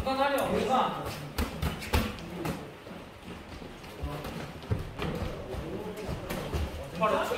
이건 하려 5번 바로 치